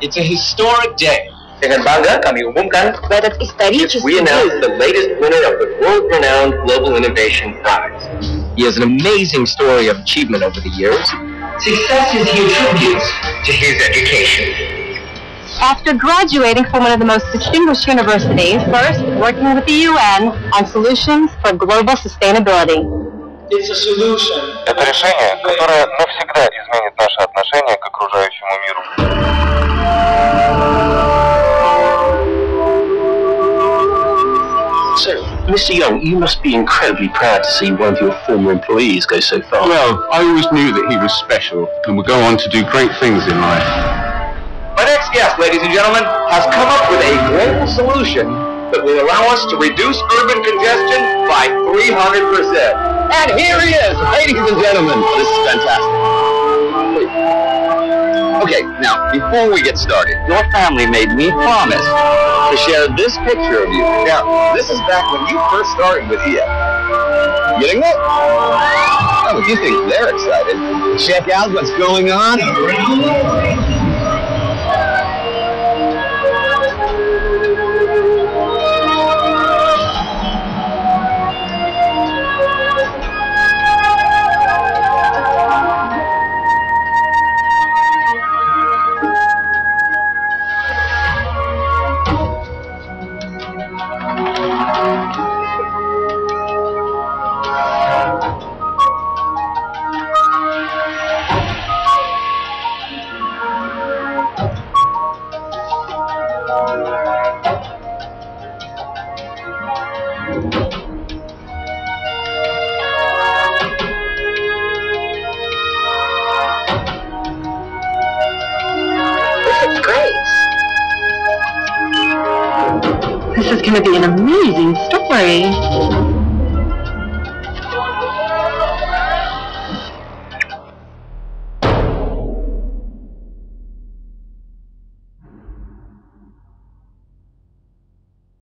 It's a historic day. Dengan bangga kami umumkan that we announce the latest winner of the world-renowned Global Innovation Prize. He has an amazing story of achievement over the years. Successes he attributes to his education. After graduating from one of the most distinguished universities, first working with the UN on solutions for global sustainability. It's a solution. Это решение, которое навсегда изменит наше отношение к окружающему миру. So, Mr. Young, you must be incredibly proud to see one of your former employees go so far. Well, I always knew that he was special and would go on to do great things in life. My next guest, ladies and gentlemen, has come up with a global solution that will allow us to reduce urban congestion by 300%. And here he is, ladies and gentlemen. This is fantastic. Okay, now, before we get started, your family made me promise to share this picture of you. Now, this is back when you first started with EF. Getting it? Oh, you think they're excited. Check out what's going on around This is great. This is going to be an amazing story.